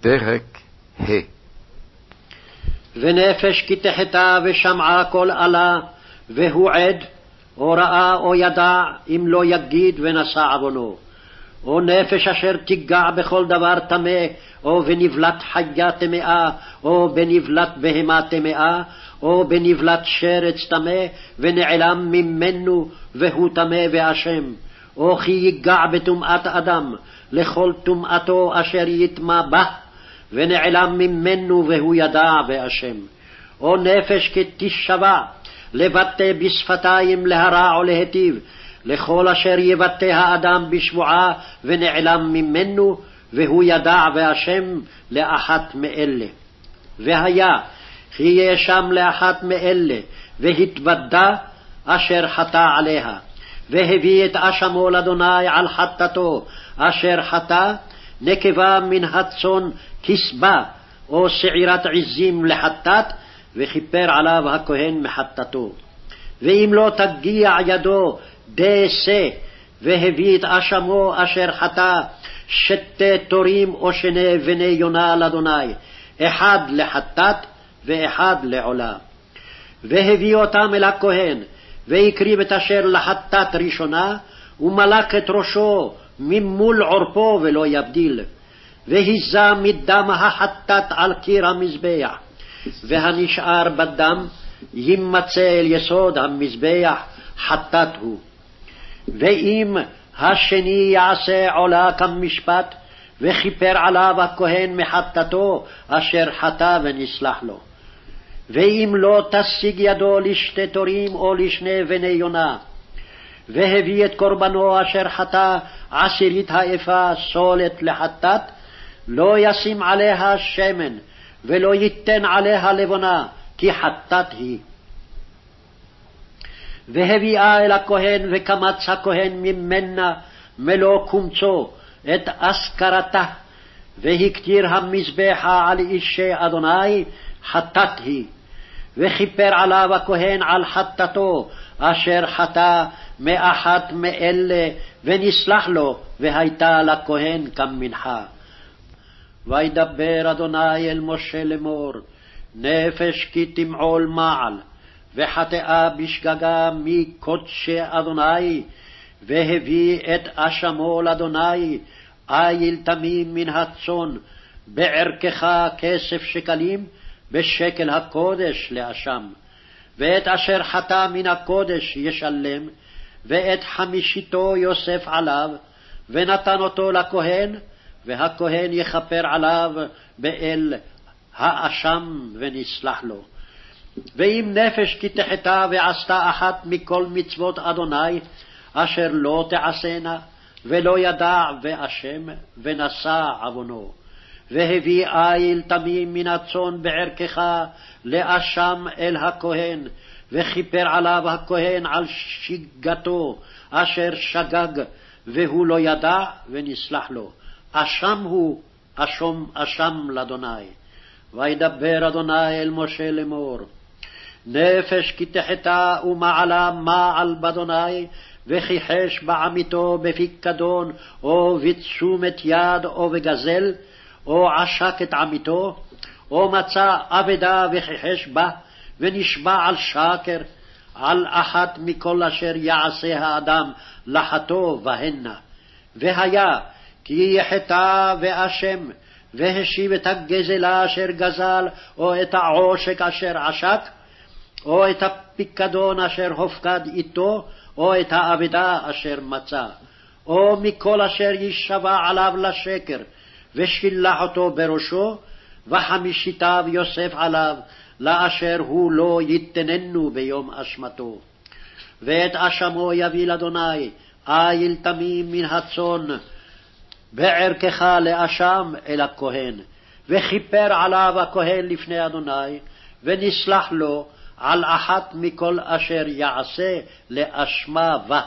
פרק ה' ונפש כי תחתה ושמעה כל אלה, והוא עד, או ראה או ידע, אם לא יגיד ונשא עוונו. או נפש אשר תיגע בכל דבר טמא, או בנבלת חיה טמאה, או בנבלת בהמה טמאה, או בנבלת שרץ טמא, ונעלם ממנו, והוא טמא ואשם. או כי ייגע בטומאת אדם, לכל טומאתו אשר יטמא בה, ונעלם ממנו והוא ידע ואשם. או נפש כתשבע, לבטא בשפתיים להרע או להיטיב, לכל אשר יבטא האדם בשבועה ונעלם ממנו, והוא ידע ואשם לאחת מאלה. והיה כי יהיה שם לאחת מאלה, והתוודה אשר חטא עליה. והביא את אשמו לאדוני על חטאתו, אשר חטא, נקבה מן הצאן כסבה, או שעירת עזים לחטאת, וכיפר עליו הכהן מחטאתו. ואם לא תגיע ידו די שא, והביא את אשמו אשר חטא, שתי תורים או שני בני יונה לאדוני, אחד לחטאת ואחד לעולה. והביא אותם אל הכהן, והקריב את אשר לחטאת ראשונה, ומלק את ראשו ממול עורפו ולא יבדיל. והיזה מדם החטאת על קיר המזבח, והנשאר בדם יימצא אל יסוד המזבח, חטאת הוא. ואם השני יעשה עולה כמשפט, וכיפר עליו הכהן מחטאתו, אשר חטא ונסלח לו. ואם לא תשיג ידו לשתי תורים או לשני בני יונה, והביא את קורבנו אשר חטא עשירית האפה סולת לחטאת, לא ישים עליה שמן, ולא ייתן עליה לבונה, כי חטאת היא. והביאה אל הכהן, וקמץ הכהן ממנה מלוא קומצו, את אזכרתה, והקטיר המזבחה על אישי אדוני, חטאת היא. וכיפר עליו הכהן על חטאתו, אשר חטא מאחת מאלה, ונסלח לו, והייתה לכהן כמנחה. וידבר אדוני אל משה לאמור, נפש כי תמעול מעל, וחטאה בשגגה מקודשי אדוני, והביא את אשמו לאדוני, איל תמים מן הצאן, בערכך כסף שקלים, בשקל הקודש לאשם, ואת אשר חטא מן הקודש ישלם, ואת חמישיתו יוסף עליו, ונתן אותו לכהן, והכהן יכפר עליו באל האשם ונסלח לו. ואם נפש כי תחטא ועשתה אחת מכל מצוות אדוני, אשר לא תעשנה, ולא ידע ואשם, ונשא עוונו. והביא איל תמים מן הצאן בערכך לאשם אל הכהן, וכיפר עליו הכהן על שגתו, אשר שגג, והוא לא ידע, ונסלח לו. אשם הוא, אשם, אשם לאדוני. וידבר אדוני אל משה לאמור, נפש כי תחתה ומעלה מעל באדוני, וכיחש בעמיתו בפיקדון, או בתשומת יד, או בגזל, או עשק את עמיתו, או מצא אבדה וכיחש בה, ונשבע על שקר, על אחת מכל אשר יעשה האדם לחטוא בהנה. והיה כי יחטא ואשם, והשיב את הגזלה אשר גזל, או את העושק אשר עשק, או את הפיקדון אשר הופקד איתו, או את האבדה אשר מצא, או מכל אשר יישבע עליו לשקר, ושילח אותו בראשו, וחמישיתיו יוסף עליו, לאשר הוא לא יתננו ביום אשמתו. ואת אשמו יביא לאדוני, איל תמים מן הצאן, בערכך לאשם אל הכהן, וכיפר עליו הכהן לפני אדוני, ונסלח לו על אחת מכל אשר יעשה לאשמה בה.